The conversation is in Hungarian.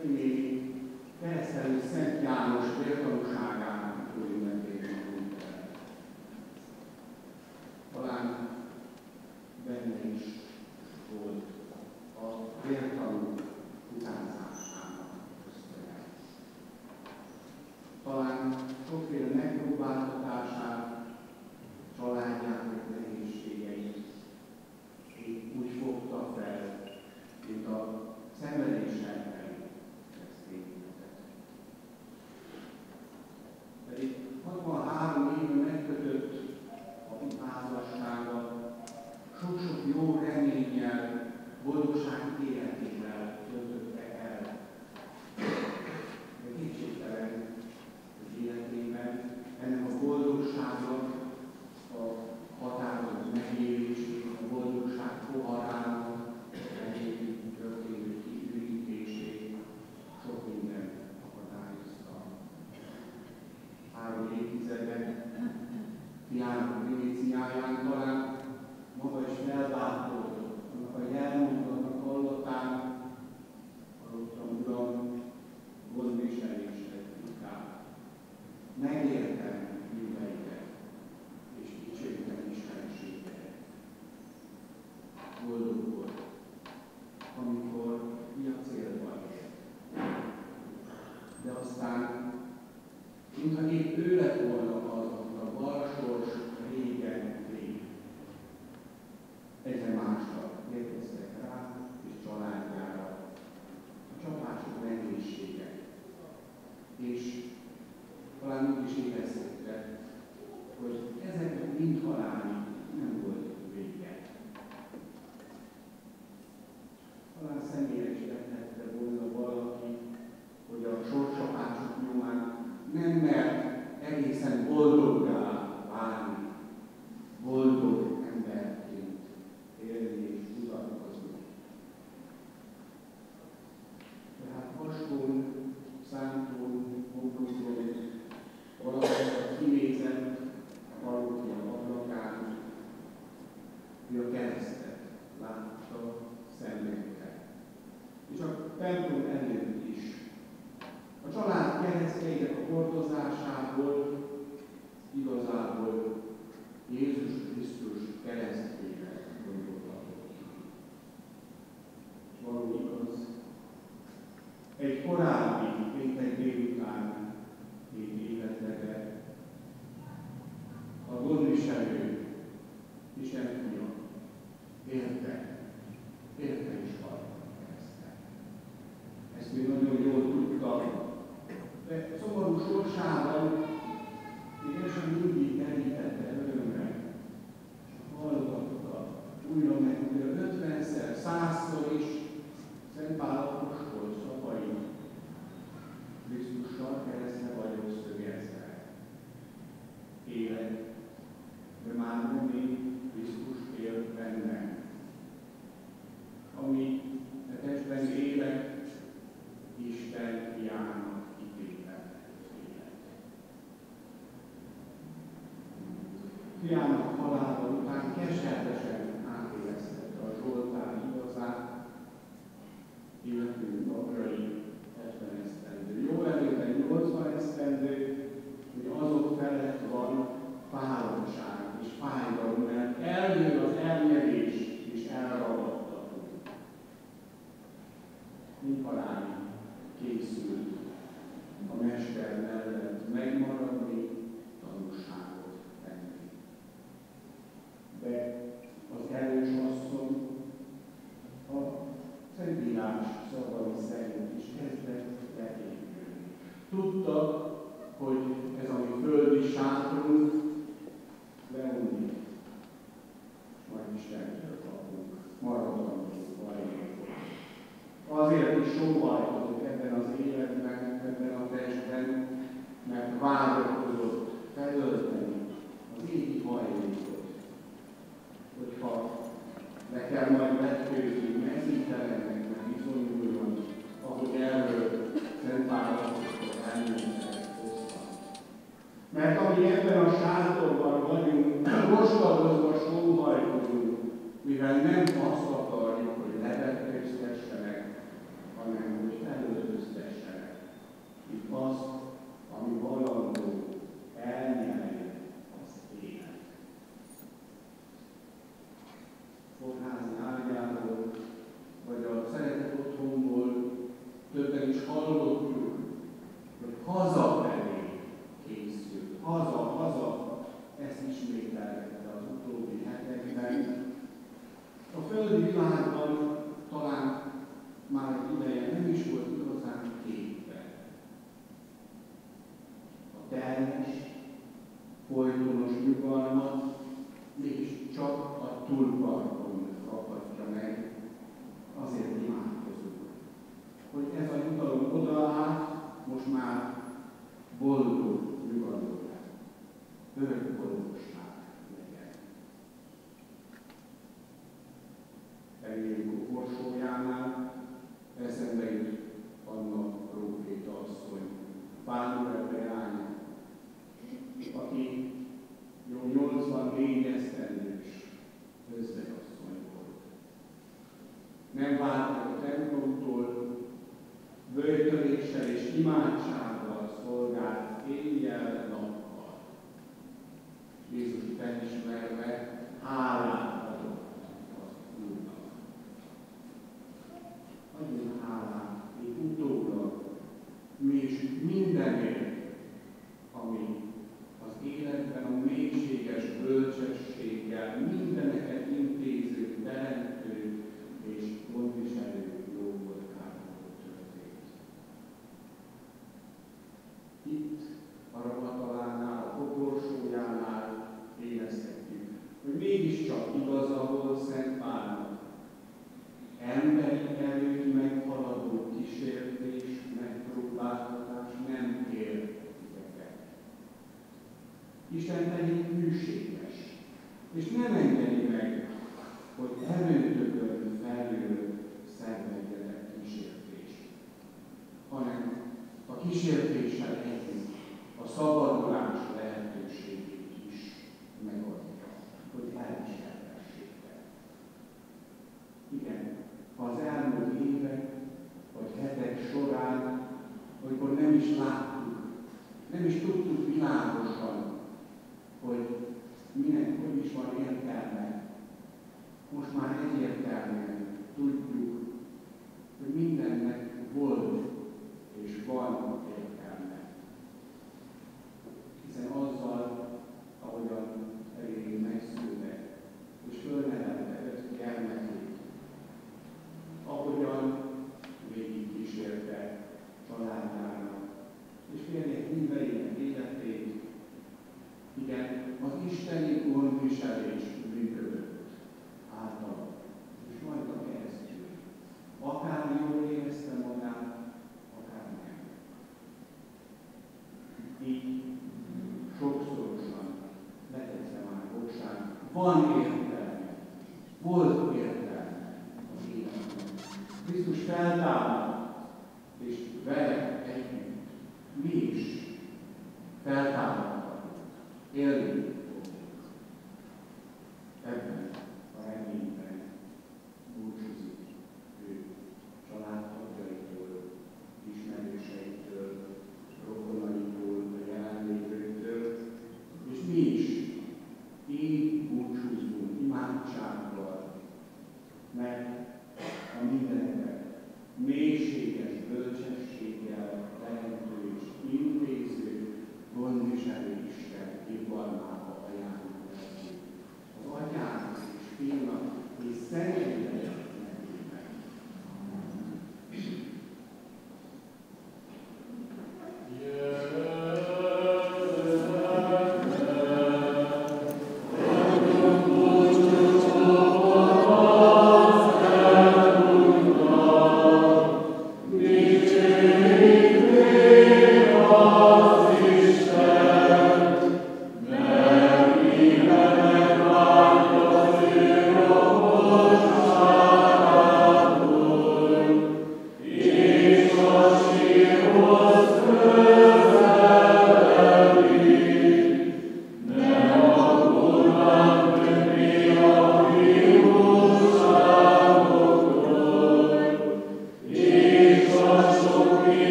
Secondly, azért is sóvajkodunk ebben az életben, ebben a testben, mert vágyakozott felölteni az égi hajlékot. Hogyha le kell majd vetkőzni, mezítelennek, mert bizonyuljon, ahogy erről Szent Pál mert ami ebben a sátorban vagyunk, roskadozva sóhajkodunk, mivel nem azt akarjuk, hogy levetkőztessenek hanem hogy felöltöztessenek. Itt azt, ami valahol elnyel